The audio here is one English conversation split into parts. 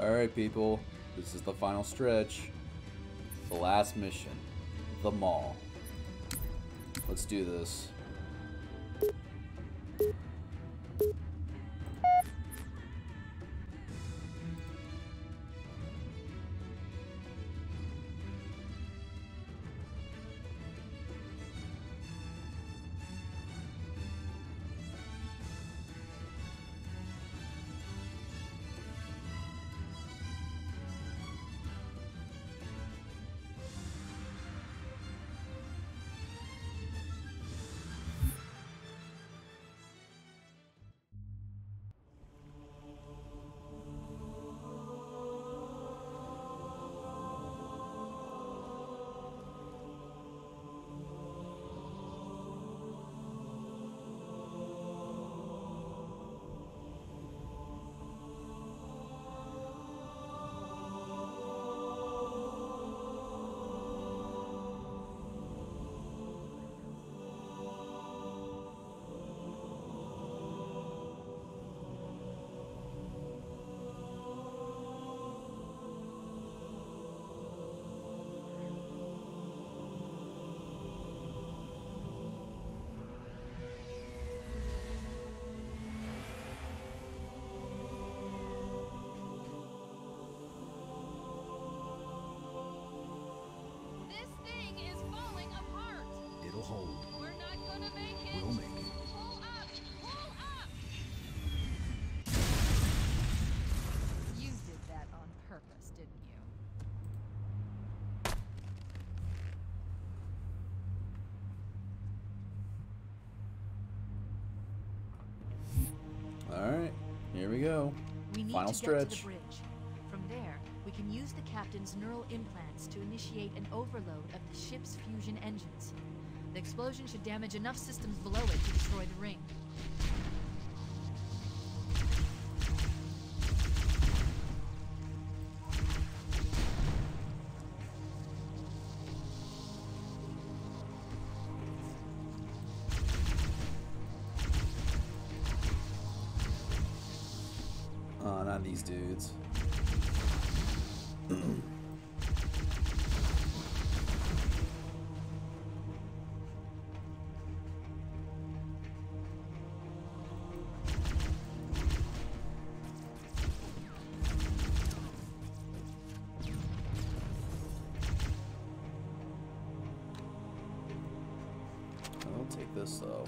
Alright, people. This is the final stretch. The last mission. The Maw. Let's do this. Bridge. From there, we can use the captain's neural implants to initiate an overload of the ship's fusion engines. The explosion should damage enough systems below it to destroy the ring. Take this though.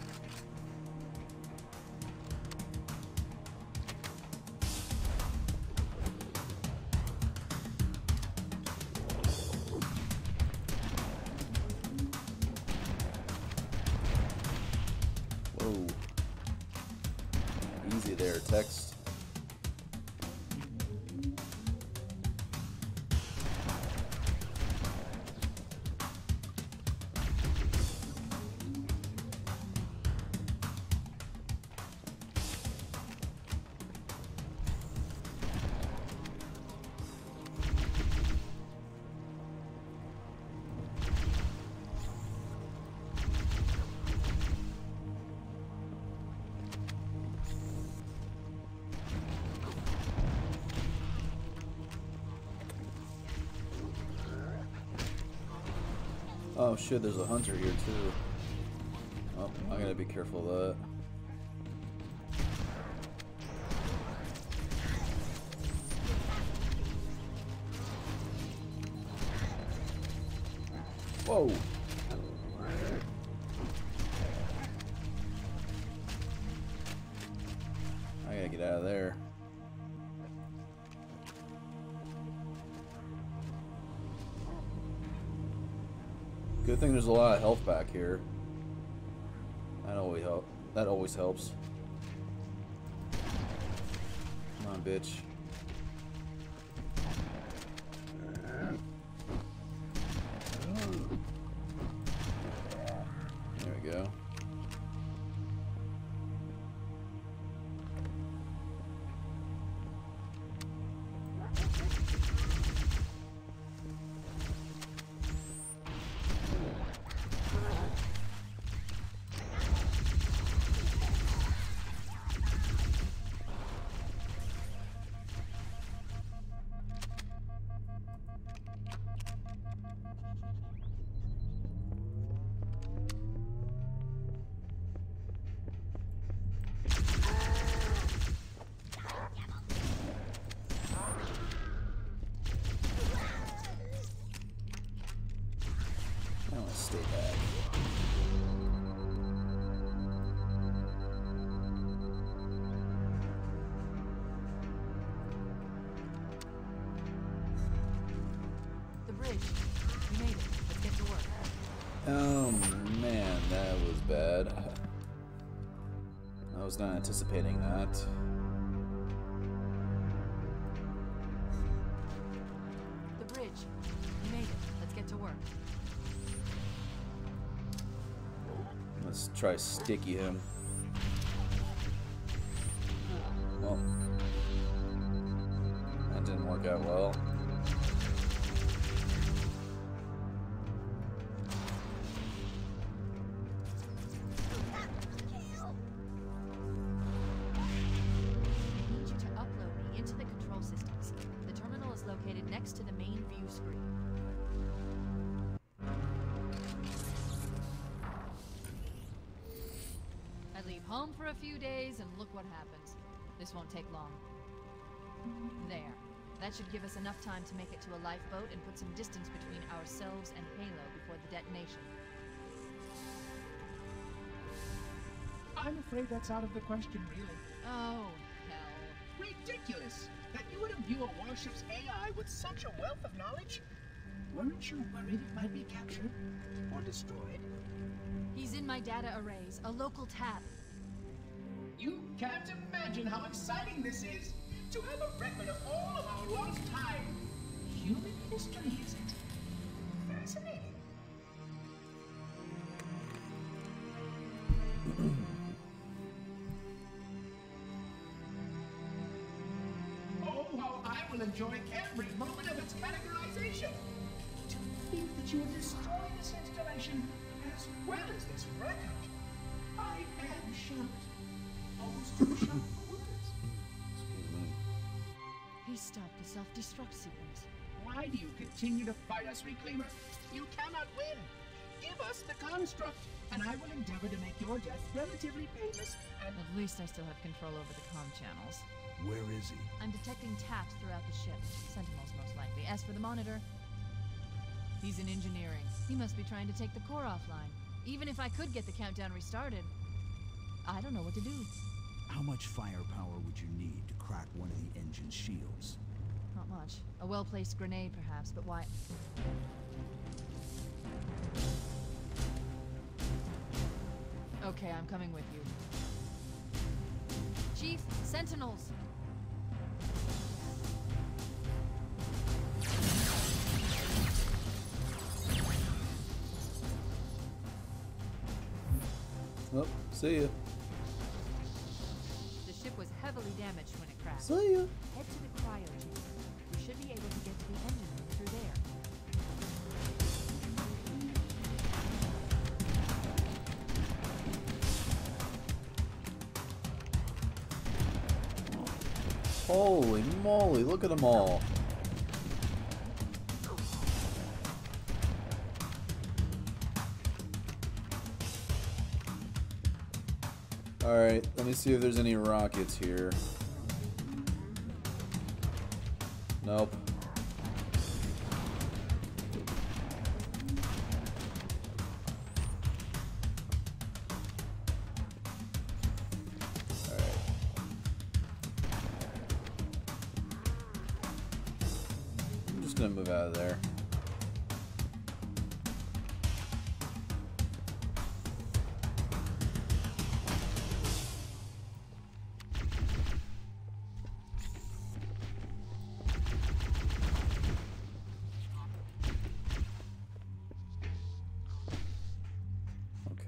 Oh shit, there's a hunter here too. Oh, I gotta be careful of that. Good thing there's a lot of health back here. That always help. That always helps. Come on, bitch. Stay back. The bridge. We made it. Let's get to work. Oh man, that was bad. I was not anticipating that. Try sticky him. Home for a few days and look what happens. This won't take long. There. That should give us enough time to make it to a lifeboat and put some distance between ourselves and Halo before the detonation. I'm afraid that's out of the question, really. Oh, hell. Ridiculous! That you would imbue a warship's AI with such a wealth of knowledge? Weren't you worried it might be captured? Or destroyed? He's in my data arrays, a local tab. You can't imagine how exciting this is! To have a record of all of our lost time! Human history, is? Fascinating. Oh, how I will enjoy every moment of its categorization! To think that you would destroy this installation as well as this record! I am shocked. He stopped the self-destruct sequence. Why do you continue to fight us, Reclaimer? You cannot win. Give us the construct, and I will endeavor to make your death relatively painless and At least I still have control over the comm channels. Where is he? I'm detecting taps throughout the ship. Sentinels, most likely. As for the monitor, he's in engineering. He must be trying to take the core offline. Even if I could get the countdown restarted, I don't know what to do. How much firepower would you need to crack one of the engine's shields? Not much. A well-placed grenade, perhaps, but why? Okay, I'm coming with you. Chief, sentinels! Oh, see ya. See ya. Head to the cryo chamber. We should be able to get to the engine room through there. Holy moly, look at them all. Alright, let me see if there's any rockets here. Nope.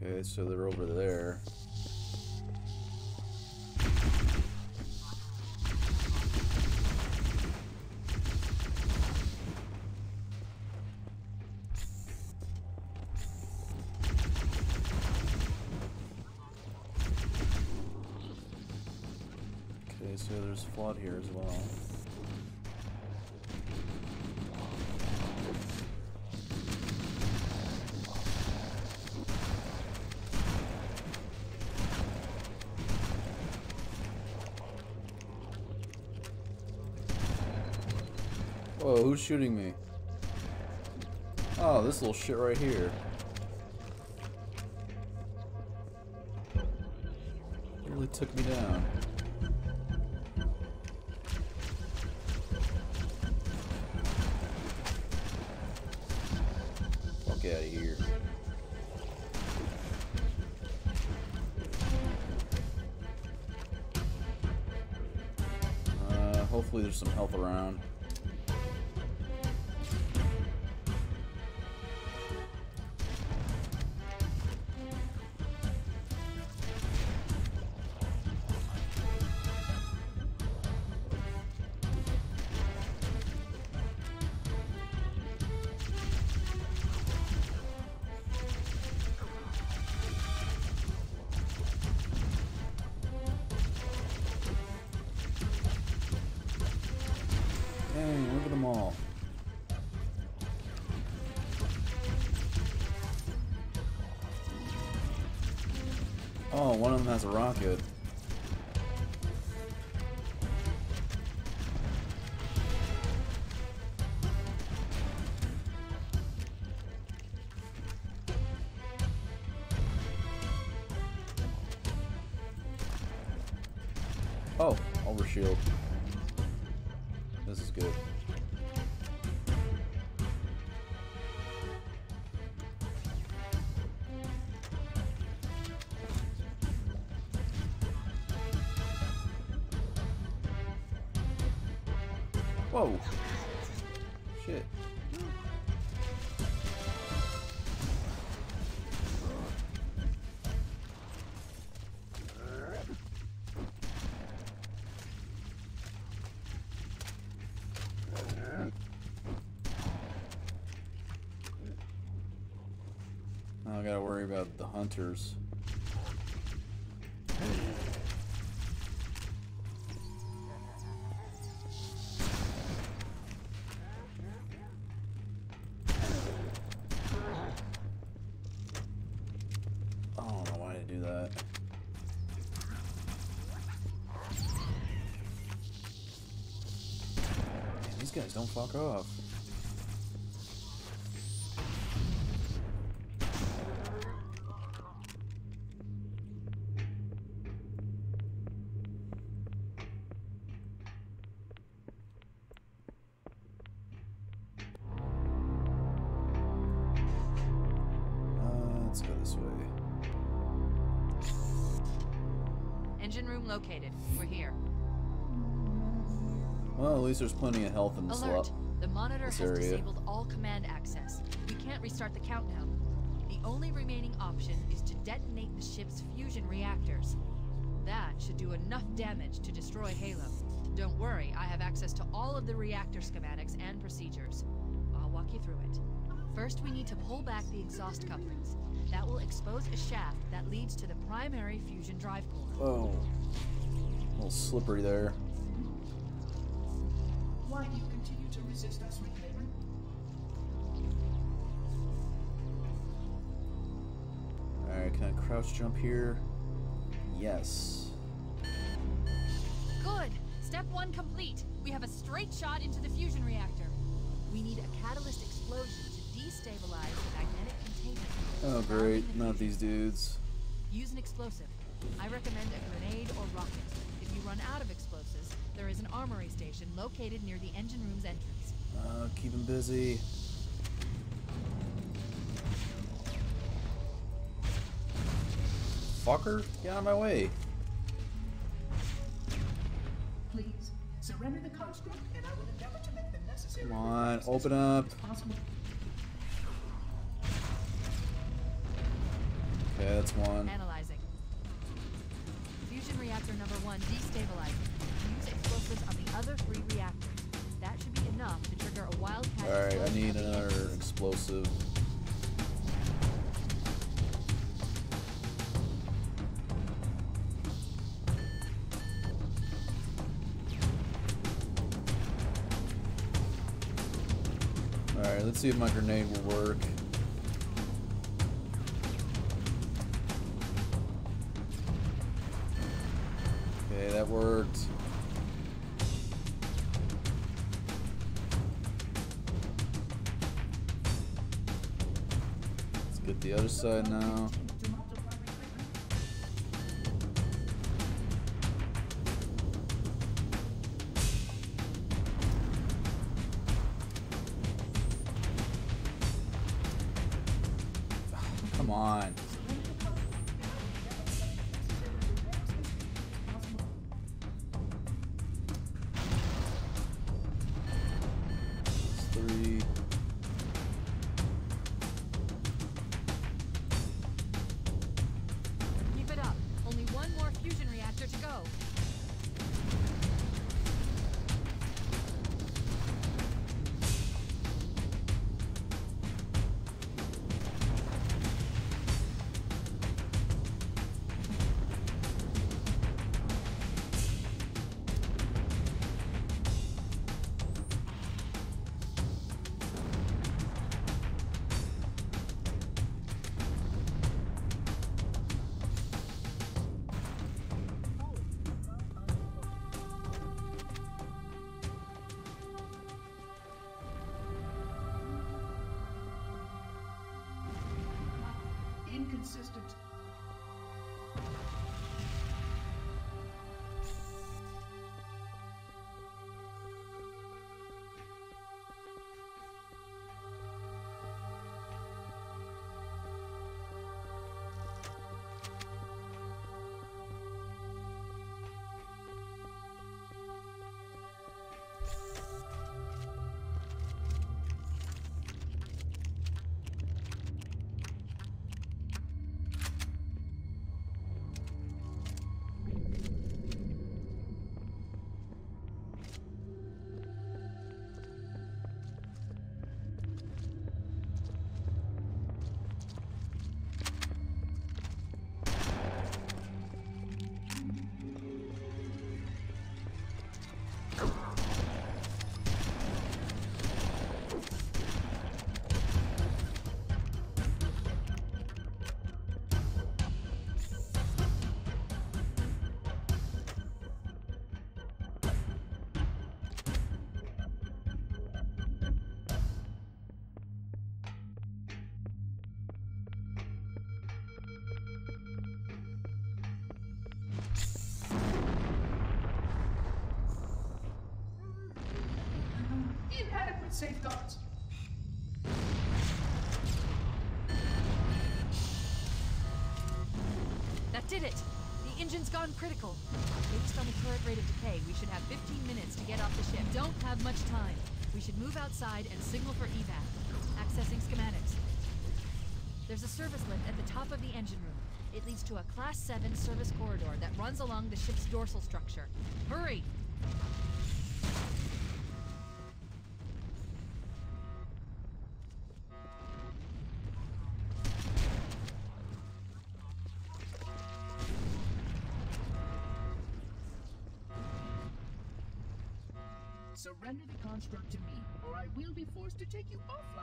Okay, so they're over there. shooting me? Oh, this little shit right here. Really took me down. Fuck out of here. Uh, hopefully there's some health around. Dang, look at them all. Oh, one of them has a rocket. I gotta worry about the hunters. I don't this way. Engine room located. We're here. Well, at least there's plenty of health in the Alert! slot. The monitor this has area. disabled all command access. We can't restart the countdown. The only remaining option is to detonate the ship's fusion reactors. That should do enough damage to destroy Halo. Don't worry, I have access to all of the reactor schematics and procedures. I'll walk you through it. First, we need to pull back the exhaust couplings. That will expose a shaft that leads to the primary fusion drive core. Oh. A little slippery there. Why do you continue to resist us, Reclaimer? Alright, can I crouch jump here? Yes. Good! Step one complete. We have a straight shot into the fusion reactor. We need a catalyst explosion to destabilize the magnetic containment. Oh, great. Not these dudes. Use an explosive. I recommend a grenade or rocket. If you run out of explosives, there is an armory station located near the engine room's entrance. Uh, keep him busy. Fucker, get out of my way. Please, surrender the construct, and I will endeavor to make the necessary Come on, open as up. Okay, that's one. Analyzing. Fusion reactor number one destabilizing. Use explosives on the other three reactors. That should be enough to trigger a wildcat. Alright, I need another explosive. Alright, let's see if my grenade will work. side now. Come on. Inconsistent. Safeguards. That did it! The engine's gone critical. Based on the current rate of decay, we should have 15 minutes to get off the ship. Don't have much time. We should move outside and signal for evac. Accessing schematics. There's a service lift at the top of the engine room. It leads to a Class 7 service corridor that runs along the ship's dorsal structure. Hurry! To me, or I will be forced to take you offline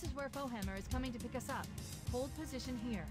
This is where Foehammer is coming to pick us up. Hold position here.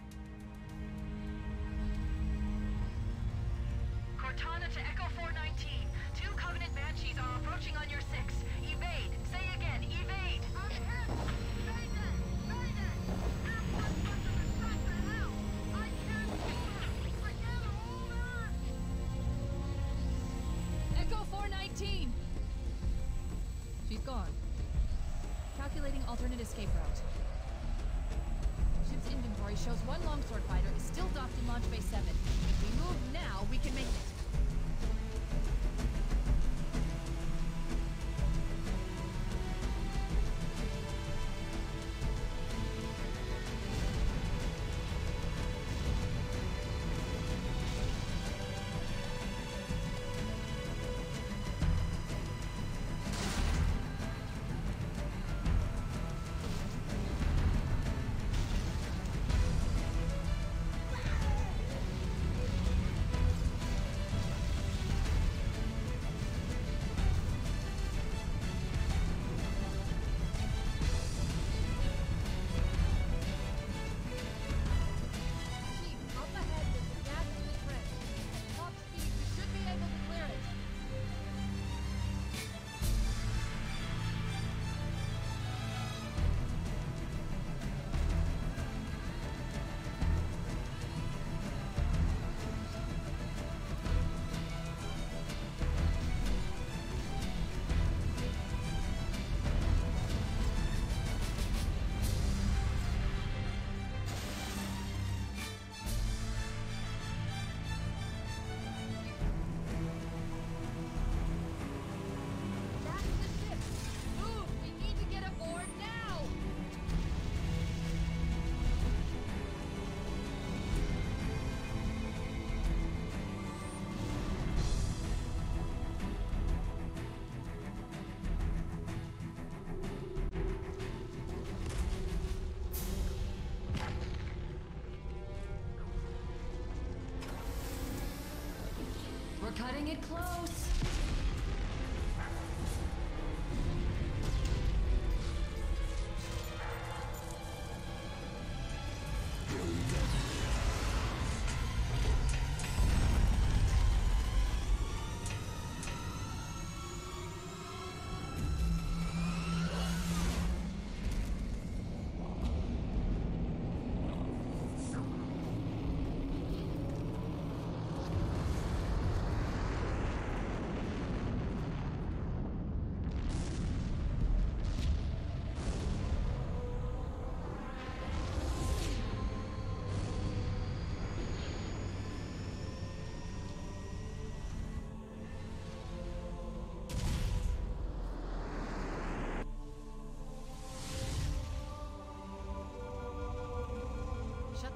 It close!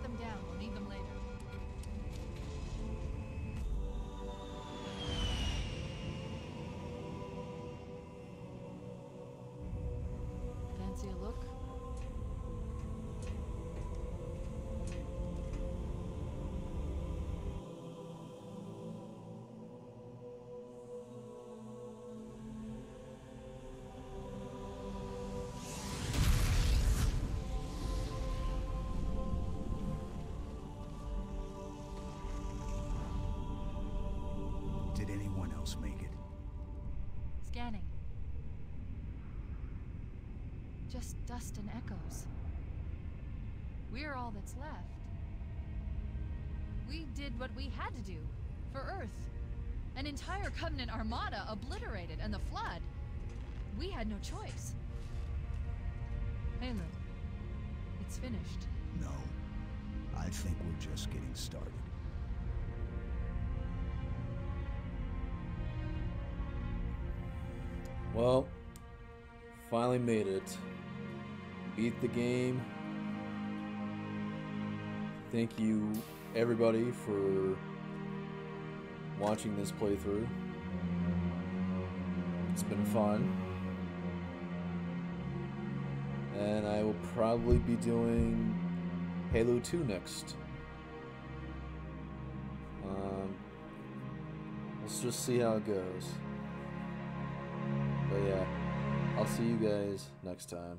Them down. We'll need them later. Dust and echoes. We're all that's left. We did what we had to do for Earth. An entire Covenant armada obliterated, and the Flood. We had no choice. Halo, it's finished. No. I think we're just getting started. Well, finally made it. Beat the game. Thank you, everybody, for watching this playthrough. It's been fun. And I will probably be doing Halo 2 next. Um, let's just see how it goes. But yeah, I'll see you guys next time.